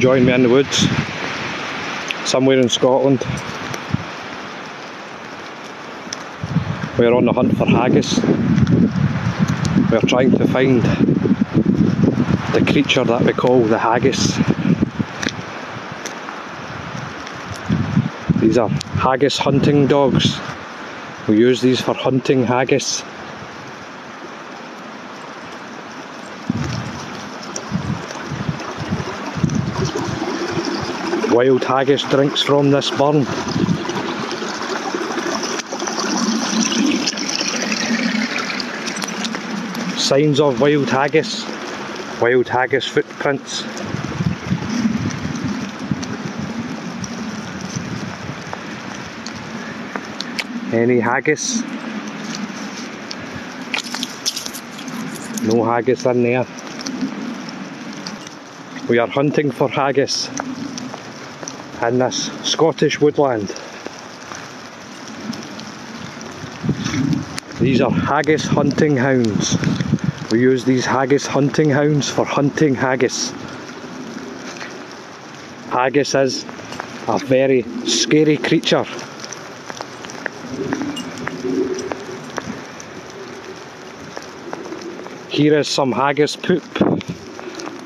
join me in the woods somewhere in Scotland. We're on the hunt for haggis. We're trying to find the creature that we call the haggis. These are haggis hunting dogs. We use these for hunting haggis. Wild haggis drinks from this burn. Signs of wild haggis. Wild haggis footprints. Any haggis? No haggis in there. We are hunting for haggis in this Scottish woodland. These are haggis hunting hounds. We use these haggis hunting hounds for hunting haggis. Haggis is a very scary creature. Here is some haggis poop.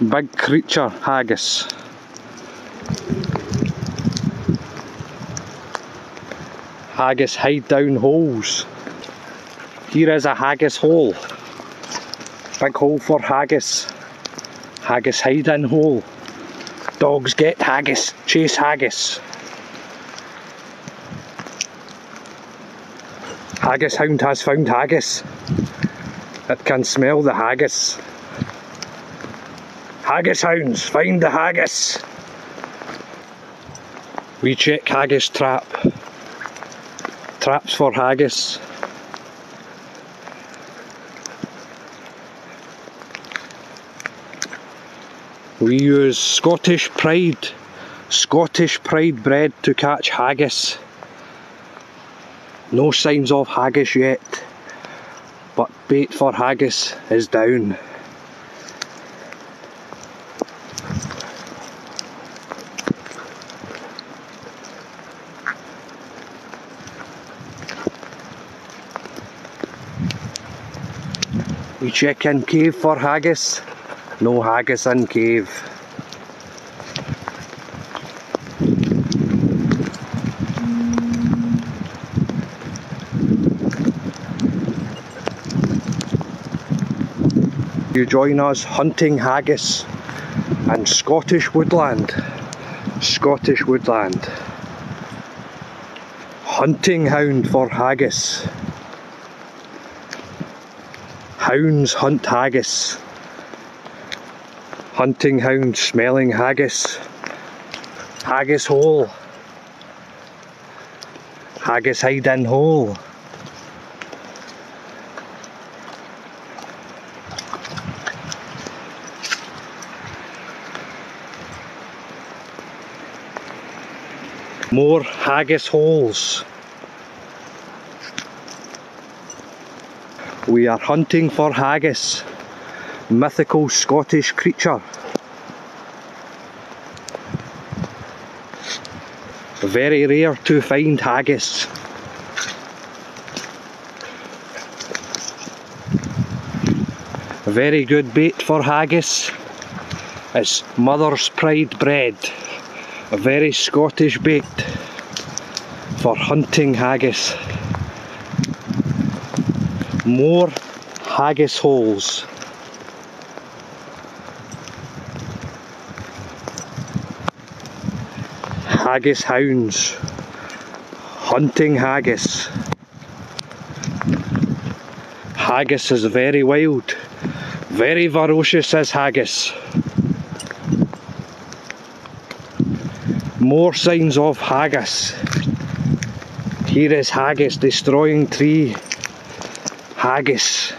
Big creature haggis. Haggis hide down holes. Here is a haggis hole. Big hole for haggis. Haggis hide in hole. Dogs get haggis, chase haggis. Haggis hound has found haggis. It can smell the haggis. Haggis hounds, find the haggis. We check haggis trap. Traps for haggis. We use Scottish Pride, Scottish Pride bread to catch haggis. No signs of haggis yet, but bait for haggis is down. We check in cave for haggis. No haggis in cave. You join us hunting haggis in Scottish woodland. Scottish woodland. Hunting hound for haggis. Hounds hunt haggis. Hunting hound smelling haggis. Haggis hole. Haggis hide in hole. More haggis holes. We are hunting for haggis, mythical Scottish creature. Very rare to find haggis. Very good bait for haggis. It's Mother's Pride bread. A very Scottish bait for hunting haggis. More haggis holes. Haggis hounds hunting haggis. Haggis is very wild, very ferocious as haggis. More signs of haggis. Here is haggis destroying tree. Haggis.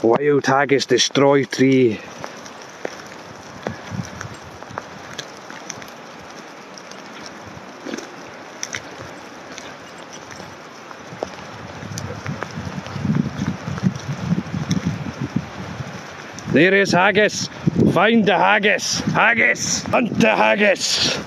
Wild haggis destroy tree. There is haggis. Find the haggis! Haggis! Hunt the haggis!